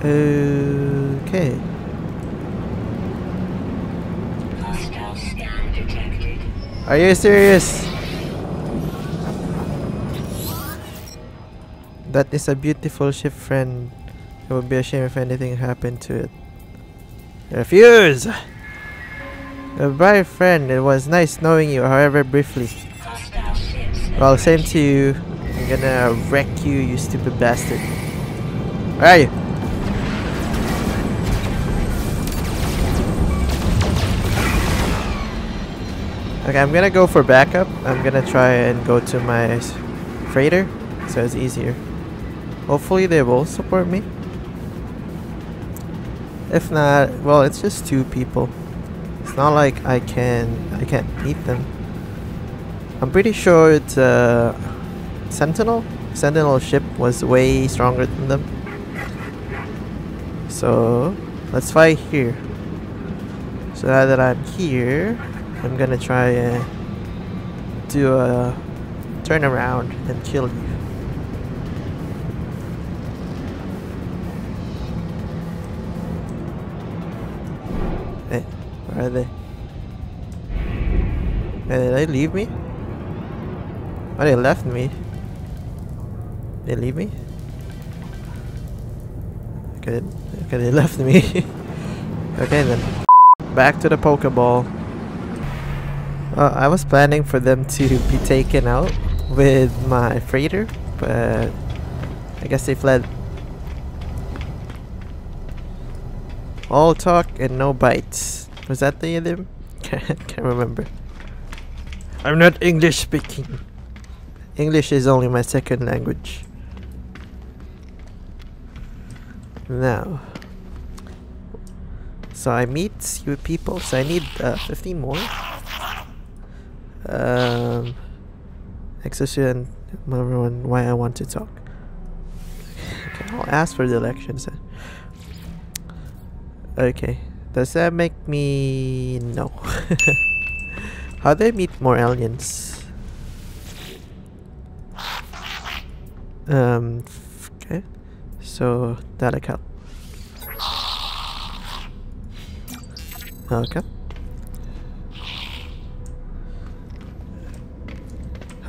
Okay. Are you serious? That is a beautiful ship, friend. It would be a shame if anything happened to it. Refuse! Goodbye, friend. It was nice knowing you, however briefly. Well, same to you. I'm gonna wreck you, you stupid bastard. Where are you? Okay, I'm gonna go for backup. I'm gonna try and go to my freighter, so it's easier. Hopefully they will support me. If not, well, it's just two people. It's not like I can I can't meet them. I'm pretty sure it's uh, Sentinel. Sentinel ship was way stronger than them. So let's fight here. So now that I'm here, I'm gonna try and do a turnaround and kill you. Hey, where are they? Hey, did they leave me? Oh, they left me. They leave me? Okay, okay, they left me. okay then. Back to the Pokeball. Uh, I was planning for them to be taken out with my freighter, but I guess they fled. All talk and no bites. Was that the other? Can't, remember. I'm not English speaking. English is only my second language. Now. So I meet you people, so I need uh, 15 more. Um, everyone, why I want to talk. Okay, I'll ask for the elections then. Okay, does that make me no? How do I meet more aliens? Um, okay, so that account. Okay.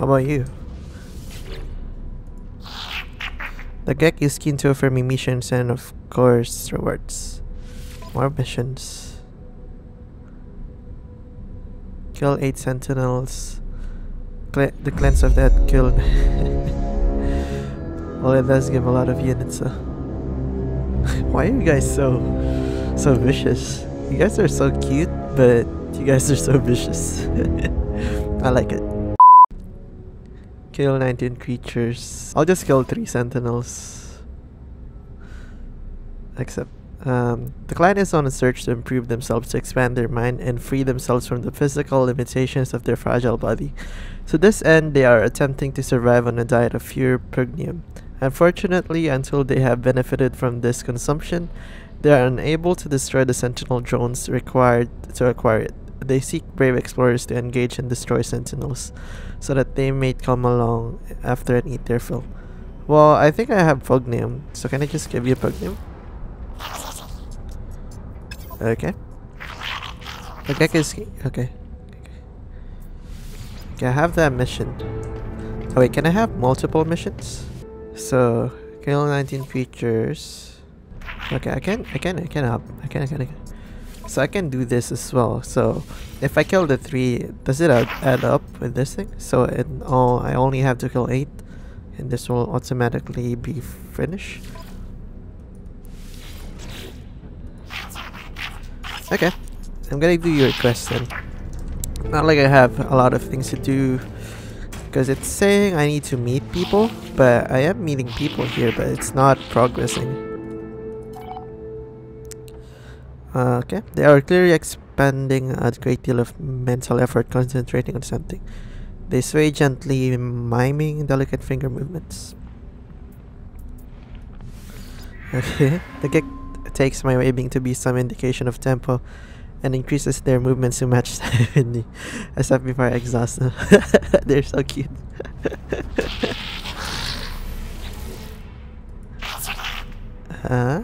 How about you? The Gek is keen to offer me missions and of course rewards. More missions. Kill 8 sentinels. Cle the cleanse of that killed. well, it does give a lot of units. Uh. So. Why are you guys so so vicious? You guys are so cute, but you guys are so vicious. I like it. Kill 19 creatures. I'll just kill 3 sentinels. Except, um, the client is on a search to improve themselves to expand their mind and free themselves from the physical limitations of their fragile body. To this end, they are attempting to survive on a diet of pure Pugneum. Unfortunately, until they have benefited from this consumption, they are unable to destroy the sentinel drones required to acquire it. They seek brave explorers to engage and destroy sentinels, so that they may come along after and eat their fill. Well, I think I have Pugneum, so can I just give you Pugneum? Okay. Okay, is okay. Okay, I have that mission. Oh wait, can I have multiple missions? So, kill 19 creatures. Okay, I can, I can, I can help. I can, I can, I can. So I can do this as well. So if I kill the three, does it add, up with this thing? So it all I only have to kill eight, and this will automatically be finished. Okay, I'm gonna do your quest then. Not like I have a lot of things to do, because it's saying I need to meet people, but I am meeting people here, but it's not progressing. Uh, okay, they are clearly expending a great deal of mental effort concentrating on something. They sway gently, miming delicate finger movements. Okay, the Gek takes my waving to be some indication of tempo and increases their movements to match 70, except before I exhaust them. They're so cute. huh?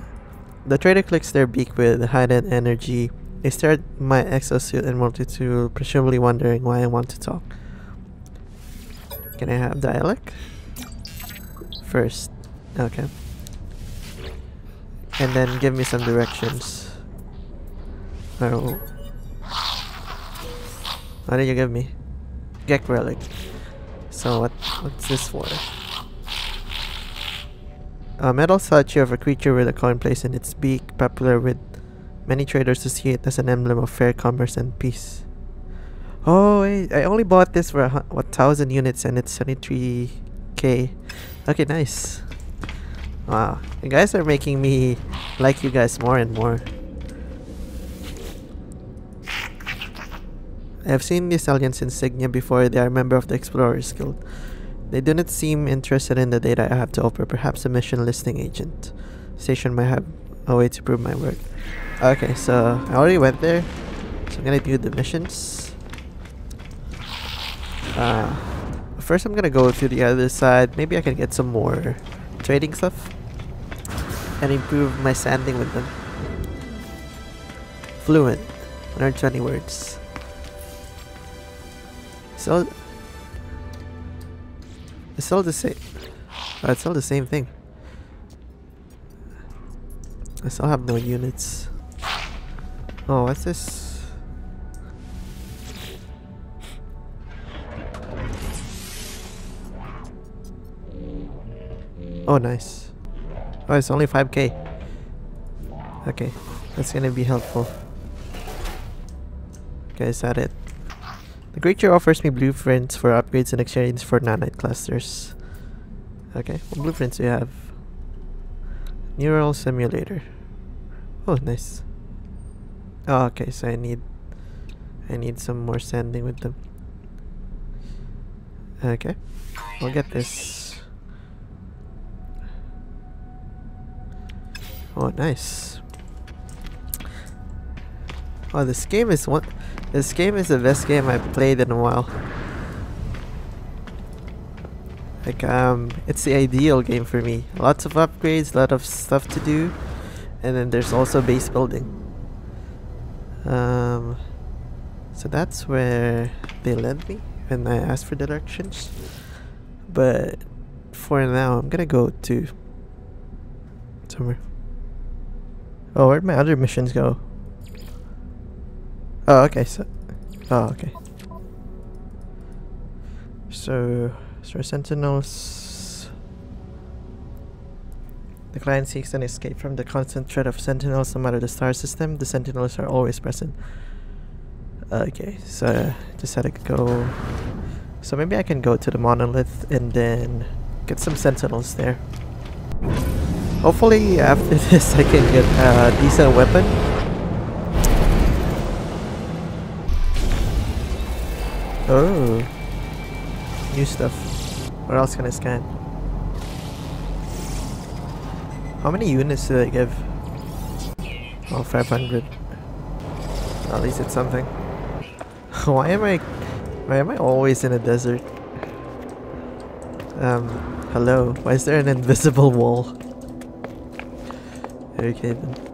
The trader clicks their beak with heightened energy. They stare at my exosuit and multitude, presumably wondering why I want to talk. Can I have dialect? First. Okay. And then give me some directions. Oh. What did you give me? Gek relic. So what what's this for? A metal statue of a creature with a coin placed in its beak, popular with many traders to see it as an emblem of fair commerce and peace. Oh, I only bought this for a what thousand units and it's 73k. Okay, nice. Wow, you guys are making me like you guys more and more. I've seen these Alliance insignia before. They are a member of the Explorers Guild. They do not seem interested in the data I have to offer. Perhaps a mission listing agent. Station might have a way to prove my work. Okay, so I already went there. So I'm gonna do the missions. Uh, first I'm gonna go to the other side. Maybe I can get some more trading stuff. And improve my sanding with them. Fluent. 120 words. So it's still the same. Uh, it's still the same thing. I still have no units. Oh, what's this? Oh, nice. Oh, it's only 5k. Okay, that's gonna be helpful. Okay, is that it? The creature offers me blueprints for upgrades and exchange for nanite clusters. Okay, what blueprints do you have? Neural simulator. Oh, nice. Oh, okay, so I need I need some more sanding with them. Okay, we'll get this. Oh, nice. Oh, this game is one. This game is the best game I've played in a while. Like, um, it's the ideal game for me. Lots of upgrades, lot of stuff to do, and then there's also base building. Um, so that's where they led me when I asked for directions. But for now, I'm gonna go to somewhere. Oh, where'd my other missions go? Oh, okay. So, oh, okay. So, so sentinels. The client seeks an escape from the constant threat of sentinels, no matter the star system. The sentinels are always present. Okay, so just had to go. So maybe I can go to the monolith and then get some sentinels there. Hopefully, after this, I can get a decent weapon. Oh. New stuff. What else can I scan? How many units do they give? Oh, 500. At least it's something. why am I... Why am I always in a desert? Um, hello. Why is there an invisible wall? Okay then.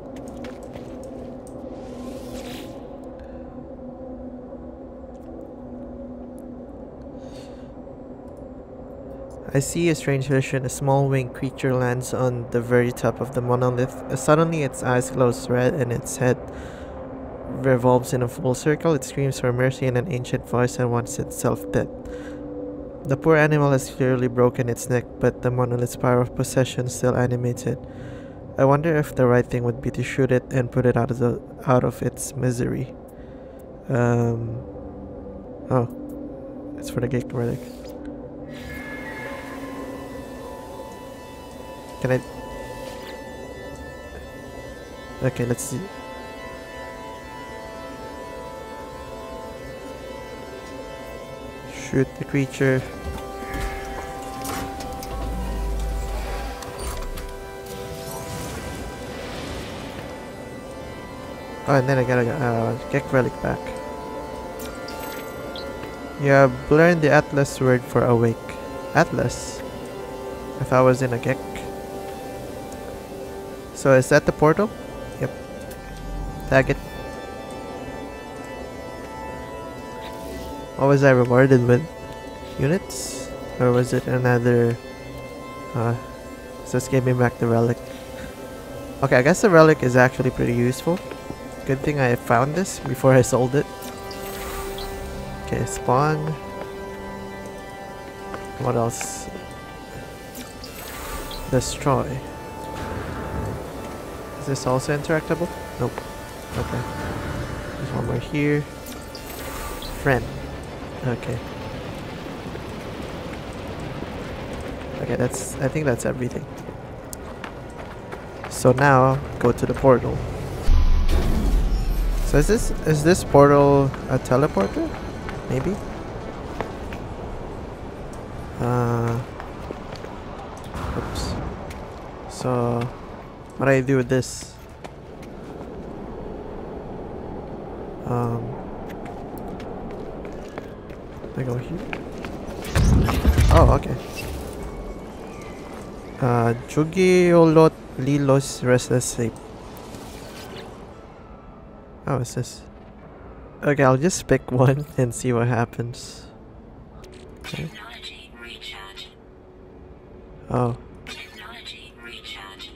I see a strange vision. A small winged creature lands on the very top of the monolith. Uh, suddenly, its eyes glows red and its head revolves in a full circle. It screams for mercy in an ancient voice and wants itself dead. The poor animal has clearly broken its neck, but the monolith's power of possession still animates it. I wonder if the right thing would be to shoot it and put it out of the, out of its misery. Um. Oh, it's for the Gek relic. Can I? Okay, let's see. Shoot the creature. Oh, and then I gotta uh, get relic back. You have learned the Atlas word for awake. Atlas? I thought I was in a Gek. So is that the portal? Yep. Tag it. What was I rewarded with? Units? Or was it another... Uh, so this gave me back the relic. Okay, I guess the relic is actually pretty useful. Good thing I found this before I sold it. Okay, spawn. What else? Destroy. Is this also interactable? Nope. Okay. There's one more here. Friend. Okay. Okay, that's I think that's everything. So now go to the portal. So is this is this portal a teleporter? Maybe? Uh Oops. So what do I do with this? Um I go here? Oh, okay. Uh, Jugiolot Lilos Restless Sleep. How is this? Okay, I'll just pick one and see what happens. Okay. Oh, Technology recharge.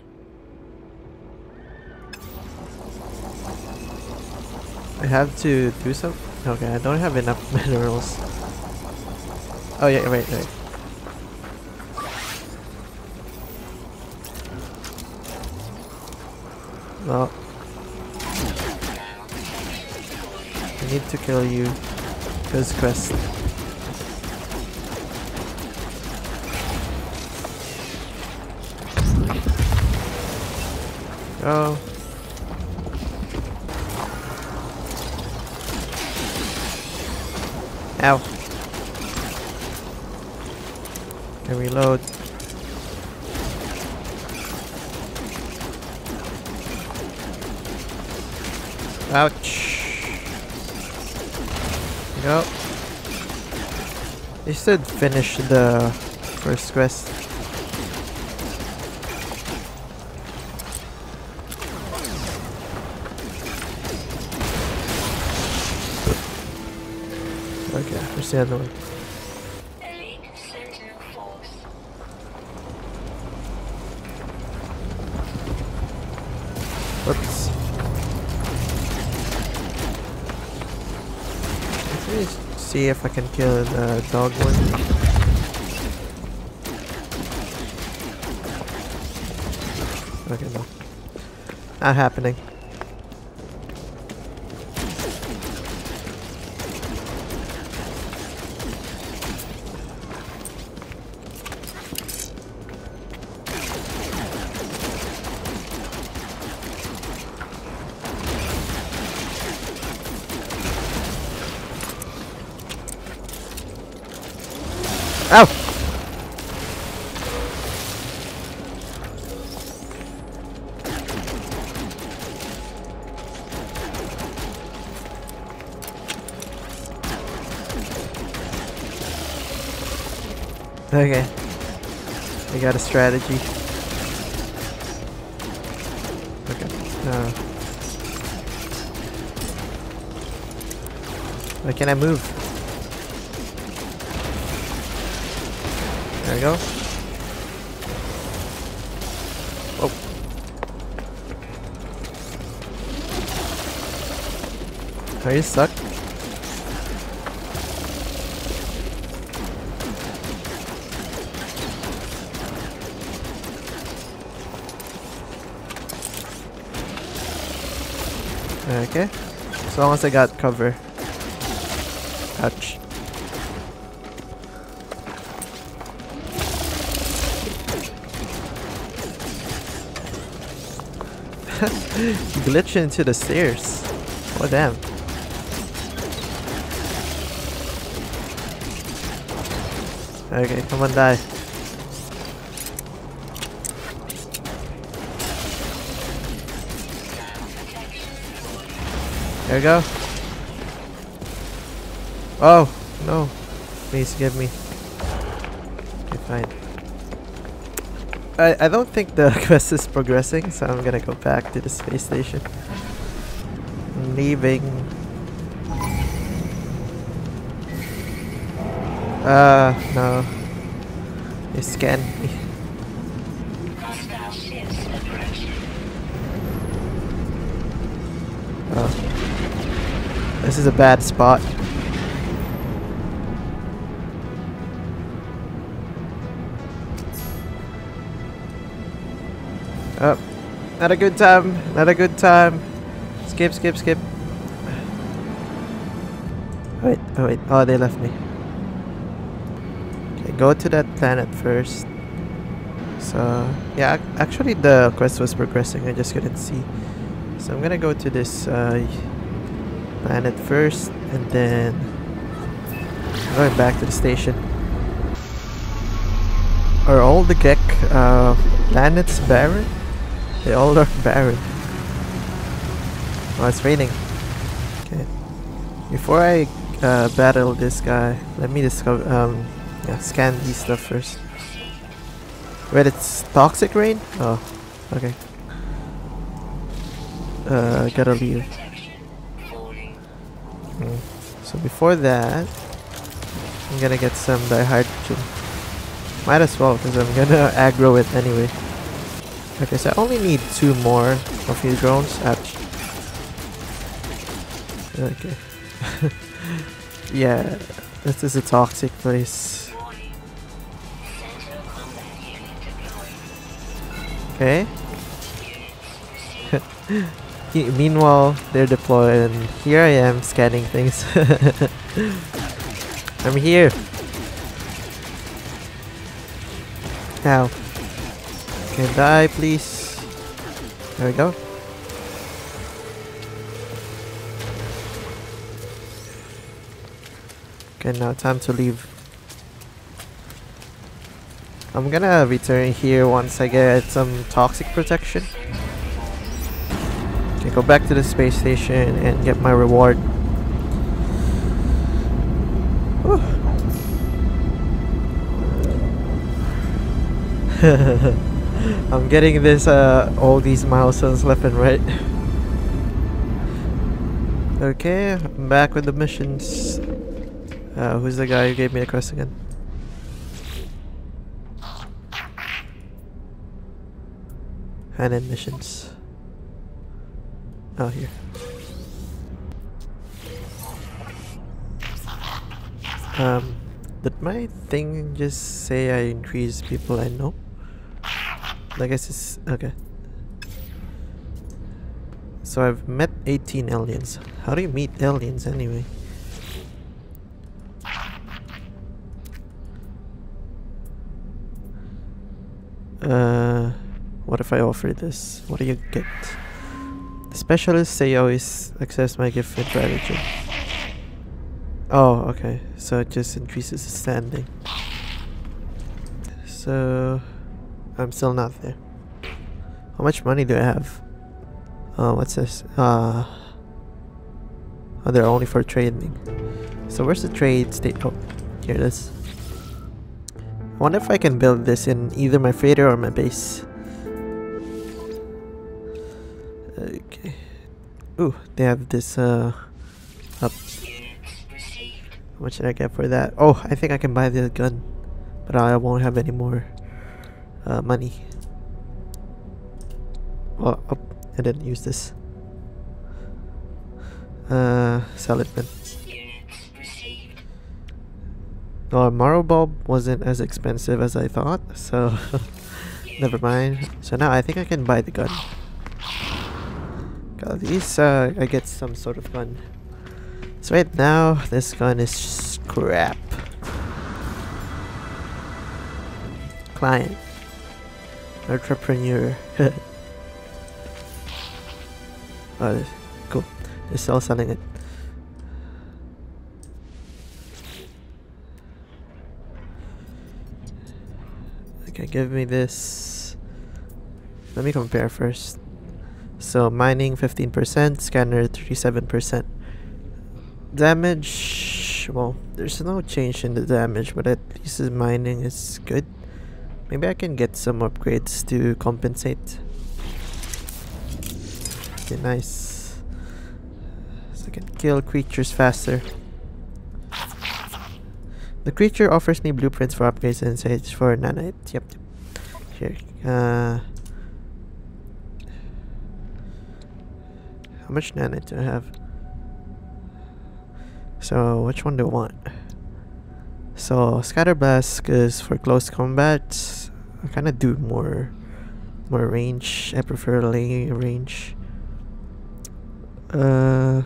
I have to do some. Okay, I don't have enough minerals. Oh yeah, wait, wait. No. I need to kill you. This quest. Go. Ow. Can reload. Ouch. Go. You should finish the first quest. The other one? Whoops. Let me see if I can kill the dog one. Okay, no. Not happening. Ow! Okay. I got a strategy. Okay. Uh, no. where can I move? There we go. Oh. Are you stuck? Okay. As long as I got cover. Ouch. Glitch into the stairs. Oh damn. Okay, come on, die. There we go. Oh, no. Please give me. Okay, fine. I, I don't think the quest is progressing, so I'm gonna go back to the space station. Leaving. Uh, no. They scanned me. Oh. This is a bad spot. Oh, not a good time. Not a good time. Skip, skip, skip. Wait, oh wait. Oh, they left me. Okay, go to that planet first. So, yeah, actually the quest was progressing. I just couldn't see. So I'm gonna go to this uh, planet first, and then going back to the station. Are all the Gek uh, planets barren? They all are barren. Oh, it's raining. Okay. Before I uh, battle this guy, let me discover. Um, yeah, scan these stuff first. Wait, it's toxic rain? Oh, okay. Uh, gotta leave. Mm. So before that, I'm gonna get some dihydrogen. Might as well, because I'm gonna aggro it anyway. Okay, so I only need two more of these drones. Ouch. Okay. yeah, this is a toxic place. Okay. He- meanwhile, they're deployed, and here I am scanning things. I'm here. Now. Can die, please. There we go. Okay, now time to leave. I'm gonna return here once I get some toxic protection. Go back to the space station and get my reward. I'm getting this uh all these milestones left and right. Okay, I'm back with the missions. Uh, who's the guy who gave me the quest again? And in missions. Oh, here. Um, did my thing just say I increase people I know? I guess it's okay. So I've met 18 aliens. How do you meet aliens anyway? Uh, what if I offer this? What do you get? Specialists say always access my gift gratitude. Oh, okay. So it just increases the standing. So I'm still not there. How much money do I have? Oh, what's this? Uh, oh, they're only for trading. So where's the trade state? Oh, here it is. I wonder if I can build this in either my freighter or my base. Okay. Ooh, they have this uh up. Much did I get for that? Oh, I think I can buy the gun, but I won't have any more uh, money. Oh, oh, I didn't use this. Uh, sell it then. Units received. Oh, Marrow Bulb wasn't as expensive as I thought, so never mind. So now I think I can buy the gun. At least uh, I get some sort of gun. So right now, this gun is scrap. Client. Entrepreneur. oh, cool. They're still selling it. Okay, give me this. Let me compare first. So mining 15%, scanner 37%. Damage, well, there's no change in the damage, but at least the mining is good. Maybe I can get some upgrades to compensate. Okay, nice. I can kill creatures faster. The creature offers me blueprints for upgrades and sage for nanite. Yep. yep. Here. Uh, how much nanite do I have? So, which one do I want? So, Scatter Blast is for close combat. I kind of do more more range. I prefer lay range. Uh,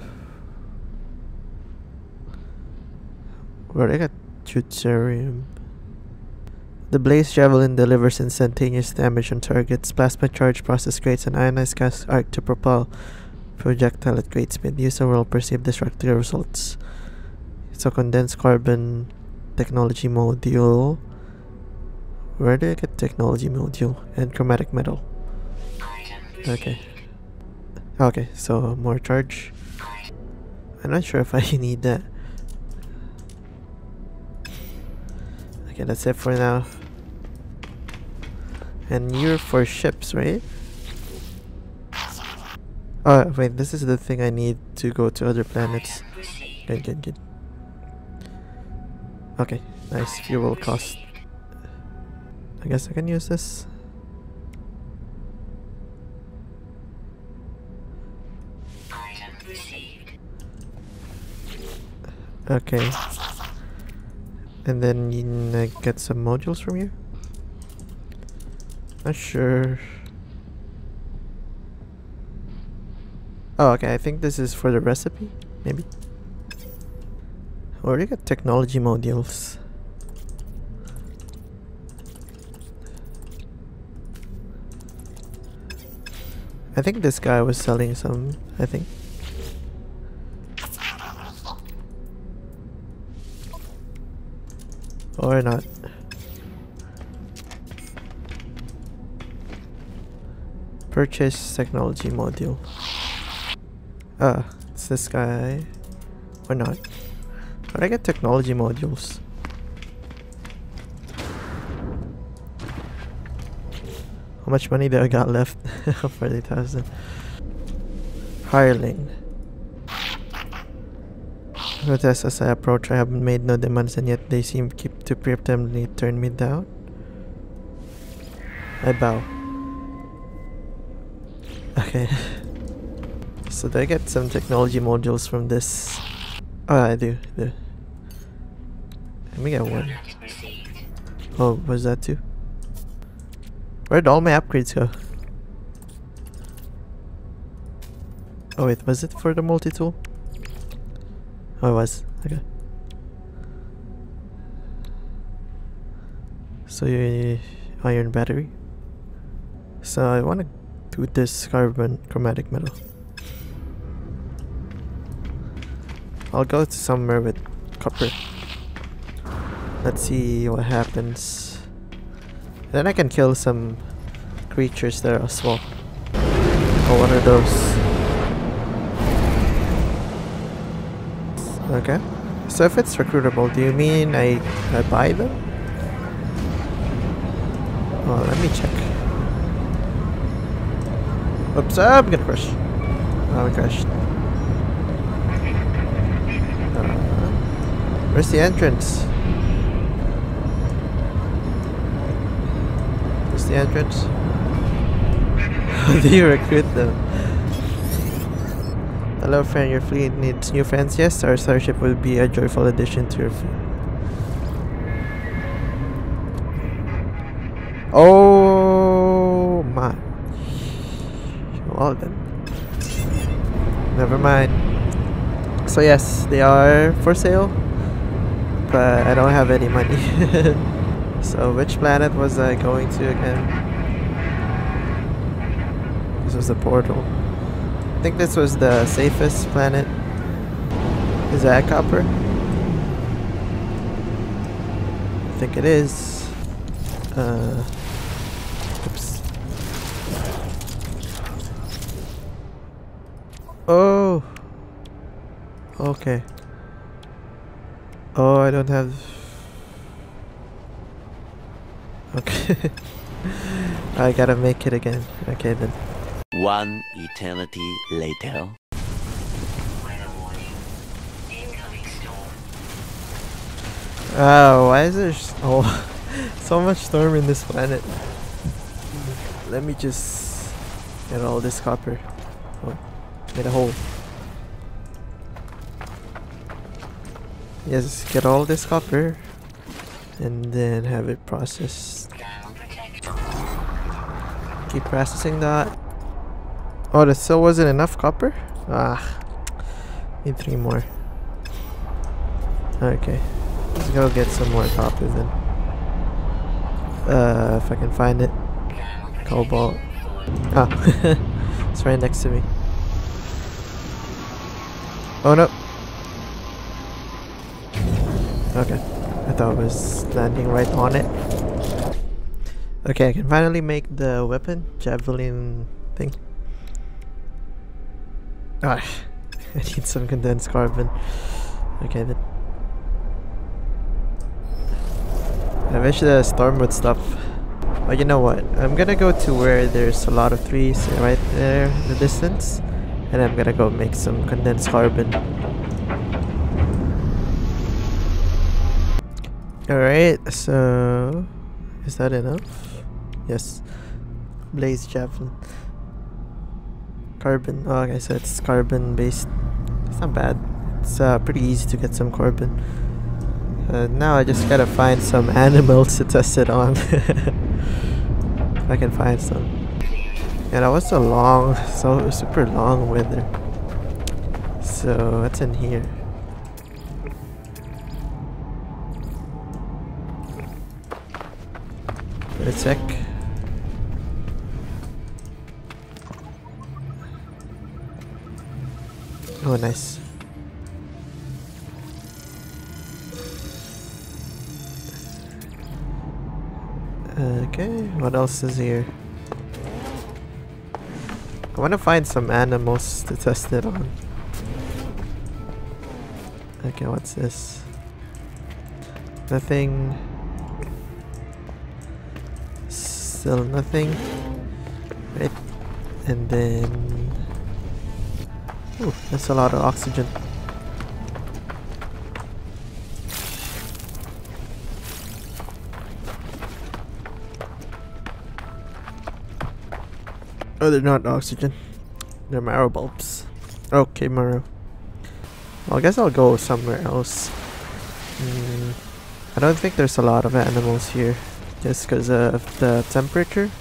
where I got Deuterium. The Blaze Javelin delivers instantaneous damage on targets. Plasma Charge process creates an ionized gas arc to propel projectile at great speed. User will perceive destructive results. A condensed carbon technology module. Where do I get technology module and chromatic metal? Okay. Okay, so more charge. I'm not sure if I need that. Okay, that's it for now. And you're for ships, right? Oh, wait, this is the thing I need to go to other planets. Good, good, good. Okay, nice fuel cost. I guess I can use this. Okay. And then you uh, get some modules from you? Not sure. Oh, okay. I think this is for the recipe, maybe. Or you got technology modules. I think this guy was selling some, I think. Or not. Purchase technology module. Ah, it's this guy. Or not. But I get technology modules. How much money do I got left? 40,000. Hireling. Notice as I approach, I have made no demands and yet they seem keep to preemptively turn me down. I bow. Okay. So do I get some technology modules from this? Oh, I do. do. Let me get one. Oh, was that too? Where'd all my upgrades go? Oh wait, was it for the multi-tool? Oh, it was. Okay. So you iron battery. So I want to do this carbon chromatic metal. I'll go to somewhere with copper. Let's see what happens. Then I can kill some creatures there as well. Or one of those. Okay. So if it's recruitable, do you mean I, I buy them? Oh, let me check. Oops, I'm gonna crash. Oh, I crashed. Uh, where's the entrance? Where's the entrance? How do you recruit them? Hello friend, your fleet needs new friends. Yes, our starship will be a joyful addition to your fleet. Oh my. Well then. Never mind. So yes, they are for sale. But I don't have any money. so which planet was I going to again? This was the portal. I think this was the safest planet. Is that copper? I think it is. Uh, oops. Oh. Okay. Oh, I don't have... Okay. I gotta make it again. Okay then. One eternity later. Oh, why is there oh, so much storm in this planet? Let me just get all this copper. Oh, made a hole. Yes, get all this copper and then have it processed. Keep processing that. Oh, there still wasn't enough copper? Ah, need three more. Okay, let's go get some more copper then. Uh, if I can find it. Cobalt. Ah, it's right next to me. Oh no. Okay, I thought I was landing right on it. Okay, I can finally make the weapon, javelin thing. Ah, I need some condensed carbon. Okay then. I wish the storm would stop. Oh, you know what? I'm gonna go to where there's a lot of trees right there in the distance. And I'm gonna go make some condensed carbon. Alright, so... Is that enough? Yes. Blaze javelin. Carbon. Oh, okay, so it's carbon based. It's not bad. It's uh, pretty easy to get some carbon. Uh, now I just gotta find some animals to test it on. if I can find some. Yeah, that was a long, so super long weather. So what's in here? Let's check. Oh, nice. Okay, what else is here? I want to find some animals to test it on. Okay, what's this? Nothing. Still nothing. Right. And then. Ooh, that's a lot of oxygen. Oh, they're not oxygen. They're marrow bulbs. Okay, marrow. Well, I guess I'll go somewhere else. Mm, I don't think there's a lot of animals here. Just because of the temperature.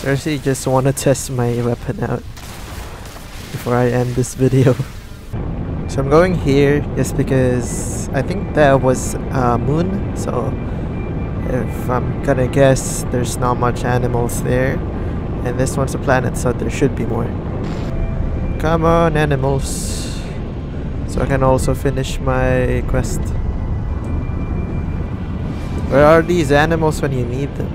Seriously, just want to test my weapon out. Before I end this video. so I'm going here just because I think that was uh, moon. So if I'm gonna guess, there's not much animals there. And this one's a planet, so there should be more. Come on, animals. So I can also finish my quest. Where are these animals when you need them?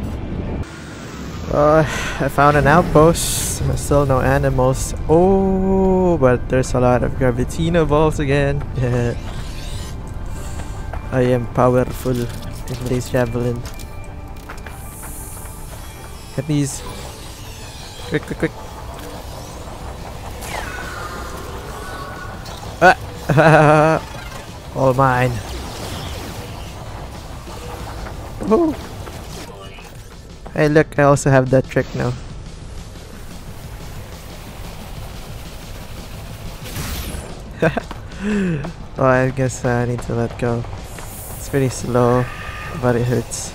Uh, I found an outpost. Still no animals. Oh, but there's a lot of Gravitino balls again. I am powerful in this javelin. Get these. Quick, quick, quick. Ah! All mine. Oh. Hey, look, I also have that trick now. oh, I guess I need to let go. It's pretty slow, but it hurts.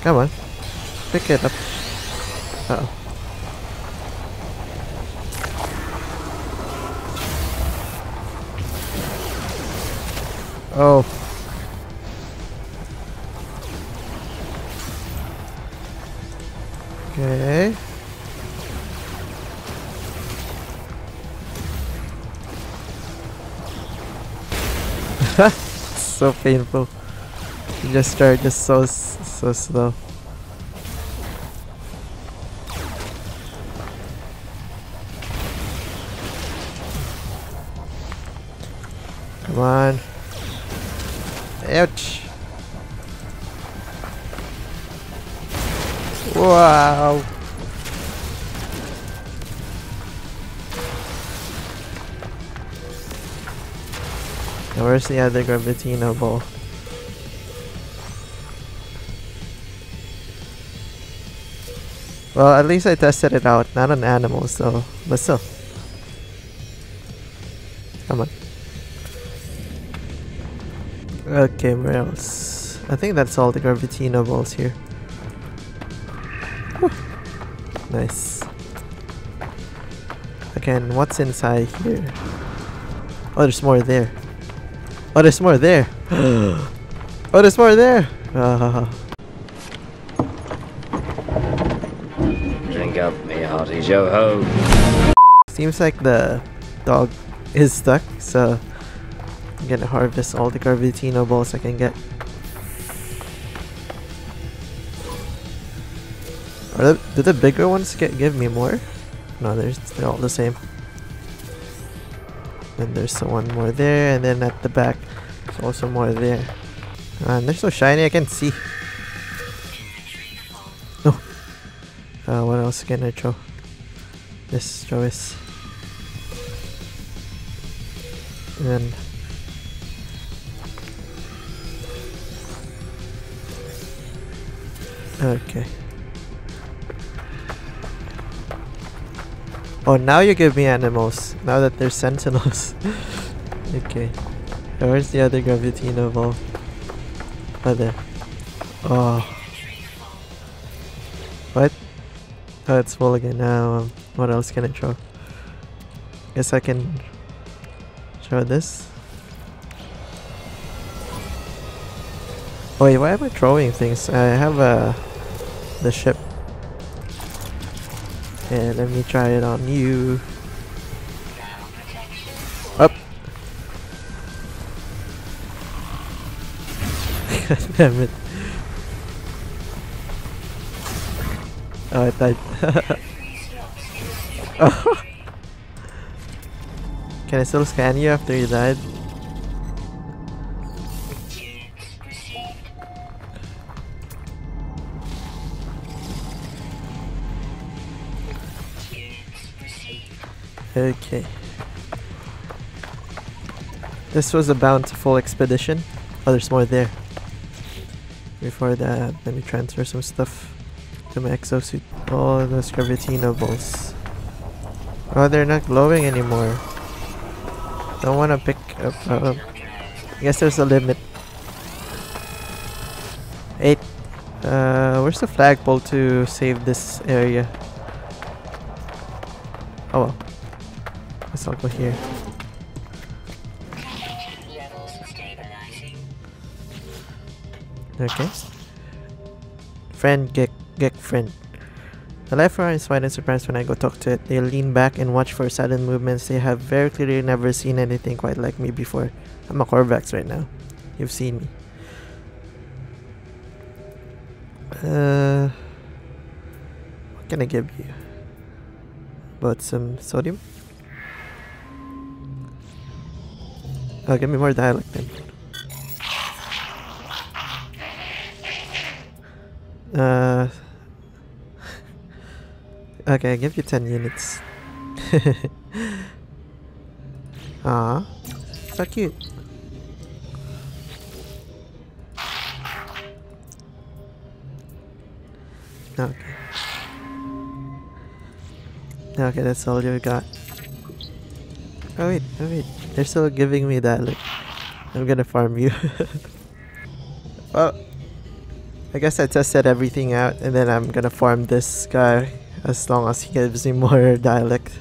Come on. Pick it up. Uh oh. Oh. Okay. so painful. Just start just so so slow. Where's the Gravitino ball? Well, at least I tested it out, not on animals though, but still. Come on. Okay, where else? I think that's all the Gravitino balls here. Whew. Nice. Again, what's inside here? Oh, there's more there. Oh, there's more there. oh, there's more there. Drink up, me yo ho. Seems like the dog is stuck, so I'm gonna harvest all the Gravitino balls I can get. Are the, do the bigger ones get give me more? No, there's they're all the same. Then there's the one more there, and then at the back, there's also more there. And they're so shiny, I can see. No. Uh, what else can I throw? This throw is. And okay. Oh, now you give me animals. Now that they're sentinels. okay. Where's the other Gravitino ball? Oh, there. Oh. What? Oh, it's full again now. Um, what else can I throw? Guess I can throw this. Wait, why am I throwing things? I have uh, the ship. And let me try it on you. Up. God damn it. Oh, I died. Can I still scan you after you died? Okay. This was a bountiful expedition. Oh, there's more there. Before that, let me transfer some stuff to my exosuit. Oh, those Gravitino balls. Oh, they're not glowing anymore. Don't want to pick up. Uh, I guess there's a limit. Eight. Uh, where's the flagpole to save this area? Oh well. Guess I'll go here. Okay. Friend, get, get friend. The around is wide and surprised when I go talk to it. They lean back and watch for sudden movements. They have very clearly never seen anything quite like me before. I'm a Korvax right now. You've seen me. Uh, what can I give you? About some sodium? Oh, give me more dialect then. Uh, okay, I give you 10 units. Ah, so cute. Okay. Okay, that's all you got. Oh wait, oh wait. They're still giving me that. Like, I'm gonna farm you. well, I guess I tested everything out and then I'm gonna farm this guy as long as he gives me more dialect.